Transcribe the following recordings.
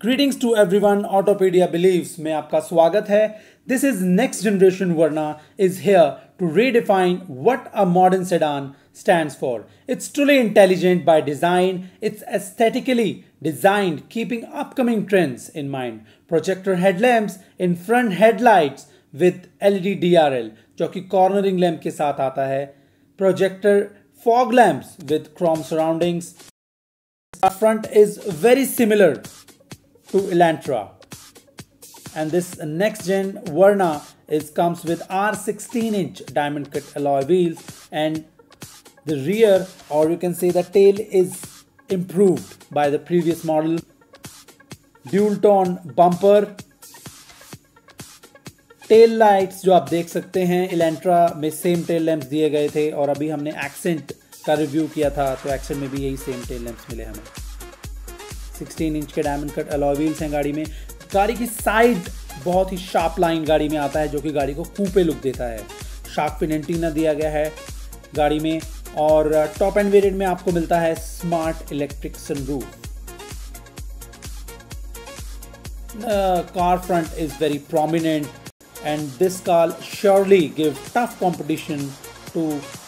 Greetings to everyone Autopedia believe में आपका स्वागत है। This is next generation Verna is here to redefine what a modern sedan stand for it's truly intelligent by design it's aesthetically designed keeping upcoming trends in mind projector headlamp in front headlights with L D D R L जो कि cornering lamp के साथ आता है। Projector fog lamp with chrome surroundings front is very similar to Elantra. And this next gen Verna is comes with R16 inch diamond cut alloy wheels and the rear or you can say the tail is improved by the previous model. Dual tone bumper tail lights जो आप देख सकते हैं Elantra में same tail lamps दिए गए थे और अभी हमने एक्सेंट का रिव्यू किया था तो एक्सेंट में भी यही सेम टेल लैंप्स मिले हमें 16 इंच के डायमंड कट अलॉय व्हील्स हैं गाड़ी में। गाड़ी की साइड बहुत ही शार्प लाइन गाड़ी में आता है, जो कि गाड़ी को कूपे लुक देता है। शार्क फिन एंटीना दिया गया है गाड़ी में और टॉप एंड वेरिएंट में आपको मिलता है smart electric sunroof car front is very prominent and this car surely give tough competition to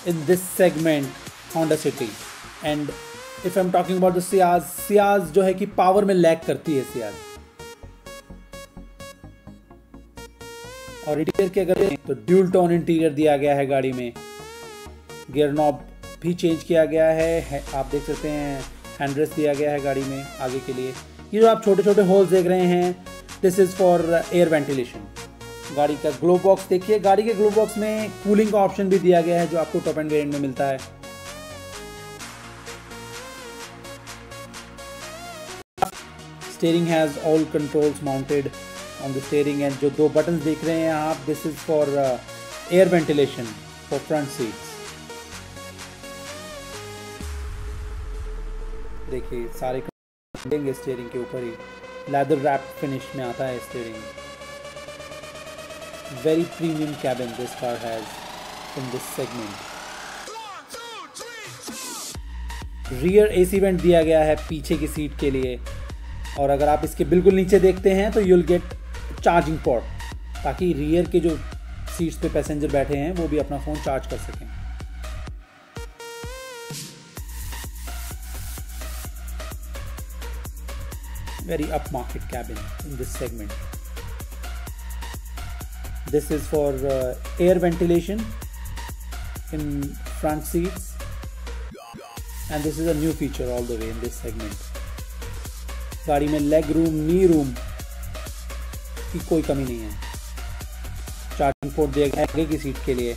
in this segment Honda City and if I am talking about the Ciaz Ciaz जो है कि power में lack करती है Ciaz और interior की अगर तो ड्यूल टोन इंटीरियर दिया गया है गाड़ी में. गियर नॉब भी चेंज किया गया है है, आप देख सकते हैं हैंड्रेस दिया गया है गाड़ी में, आगे के लिए. ये जो आप छोटे छोटे होल्स देख रहे हैं this is for air ventilation गाड़ी का ग्लो बॉक्स देखिए, गाड़ी के ग्लो बॉक्स में कूलिंग का ऑप्शन भी दिया गया है, जो आपको टॉप एंड वेरिएंट में मिलता है. Steering has all controls mounted on the steering and जो दो बटन देख रहे हैं आप this is for air ventilation for front seats देखिए, सारे देंगे स्टेयरिंग के ऊपर ही। लेदर रैप फिनिश में आता है steering very premium cabin this car has in this segment rear AC vent दिया गया है पीछे की सीट के लिए। और अगर आप इसके बिल्कुल नीचे देखते हैं तो यूल गेट चार्जिंग पोर्ट ताकि रियर के जो सीट्स पे पैसेंजर बैठे हैं वो भी अपना फ़ोन चार्ज कर सकें very upmarket cabin in this segment. This is for uh, air ventilation in front seats and this is a new feature all the way in this segment. गाड़ी में लेग रूम नी रूम की कोई कमी नहीं है। Charging port दिया गया आगे की सीट के लिए।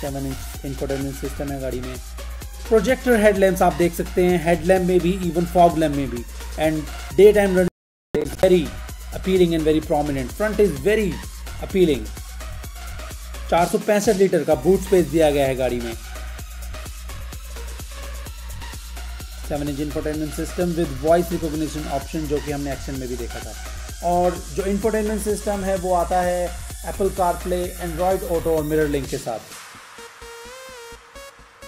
सेवन इंच इंफोटेनमेंट सिस्टम है गाड़ी में। प्रोजेक्टर हेडलैम्प्स आप देख सकते हैं। हेडलैम्प में भी इवन फॉग लैम्प में भी। And day time run very appealing and very prominent front is very appealing चार सौ पैंसठ लीटर का बूट स्पेस दिया गया है गाड़ी में। Seven inch infotainment system with voice recognition option जो कि हमने एक्शन में भी देखा था। और जो इंफोटेनमेंट सिस्टम है, वो आता है Apple car play Android auto और मिरर लिंक के साथ।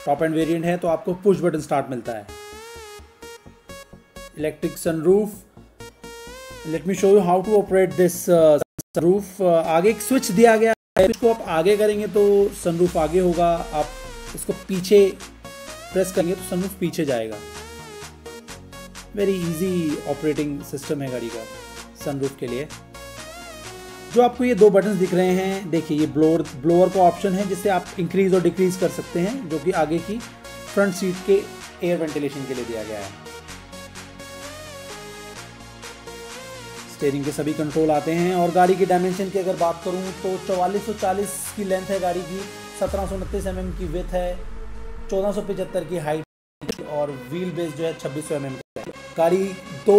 टॉप एंड वेरिएंट है तो आपको पुश बटन स्टार्ट मिलता है। Electric sunroof let me show you how to operate this sunroof आगे एक स्विच दिया गया है। इसको आप आगे करेंगे तो सनरूफ आगे होगा। आप इसको पीछे प्रेस करेंगे तो सनरूफ पीछे जाएगा। वेरी इजी ऑपरेटिंग सिस्टम है गाड़ी का सनरूफ के लिए। जो आपको ये दो बटन दिख रहे हैं, देखिए ये ब्लोअर ब्लोअर का ऑप्शन है जिससे आप इंक्रीज और डिक्रीज कर सकते हैं, जो कि आगे की फ्रंट सीट के एयर वेंटिलेशन के लिए दिया गया है। स्टेयरिंग के सभी कंट्रोल आते हैं और गाड़ी की डायमेंशन की अगर बात करूँ तो 4440 की लेंथ है गाड़ी की, सत्रह सौ mm की विथ है, चौदह की हाइट और व्हील बेस जो है छब्बीस सौ mm गाड़ी दो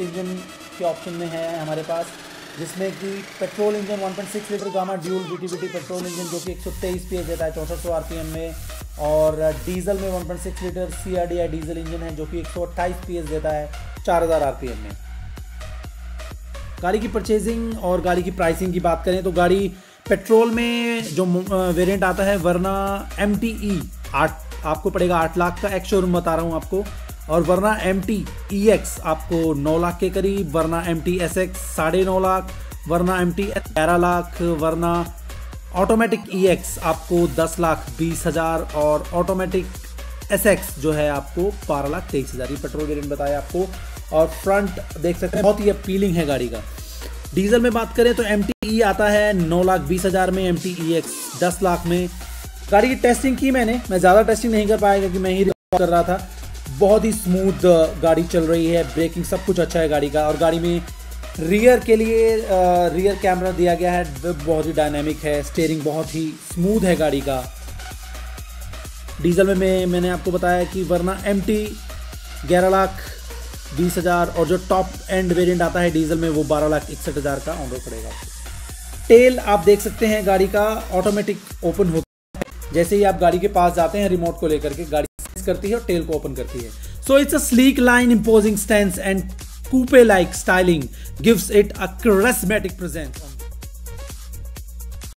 इंजन के ऑप्शन में है हमारे पास, जिसमें कि petrol engine 1.6 litre gamma dual VT petrol engine जो कि 123 पीएस देता है, चौंसठ सौ आरपीएम में, और डीजल में 1.6 लीटर सीआरडीआई डीजल इंजन है जो कि 128 पीएस देता है 4000 आरपीएम में। गाड़ी की परचेजिंग और गाड़ी की प्राइसिंग की बात करें तो गाड़ी पेट्रोल में जो वेरिएंट आता है, वरना एम टी ई आठ, आपको पड़ेगा आठ लाख का, एक शोरूम बता रहा हूँ आपको। और Verna M T E X आपको नौ लाख के करीब, Verna M T S X साढ़े नौ lakh, Verna M T S ग्यारह lakh, Verna automatic E X आपको दस लाख बीस हज़ार और ऑटोमेटिक एस एक्स जो है आपको बारह लाख तेईस हज़ार। ये पेट्रोल वेरियंट बताया आपको। और फ्रंट देख सकते हैं, बहुत ही अपीलिंग है गाड़ी का। डीजल में बात करें तो एम टी ई आता है नौ लाख बीस हज़ार में एम टी ई एक्स दस लाख में। गाड़ी की टेस्टिंग की मैंने, मैं ज़्यादा टेस्टिंग नहीं कर पाया क्योंकि मैं ही कर रहा था। बहुत ही स्मूथ गाड़ी चल रही है ब्रेकिंग सब कुछ अच्छा है गाड़ी का और गाड़ी में रियर के लिए रियर कैमरा दिया गया है बहुत ही डायनेमिक है स्टेयरिंग बहुत ही स्मूथ है गाड़ी का। डीजल में मैं, मैंने आपको बताया कि वरना एम टी ग्यारह लाख बीस हज़ार और जो टॉप एंड वेरिएंट आता है डीजल में, वो बारह लाख इकसठ हज़ार का ऑन पड़ेगा। टेल आप देख सकते हैं गाड़ी का ऑटोमेटिक ओपन होता है जैसे ही आप गाड़ी के पास जाते हैं रिमोट को लेकर के, गाड़ी करती है और टेल को ओपन करती है। So it's a sleek line imposing stance and coupe like styling gives it a charismatic present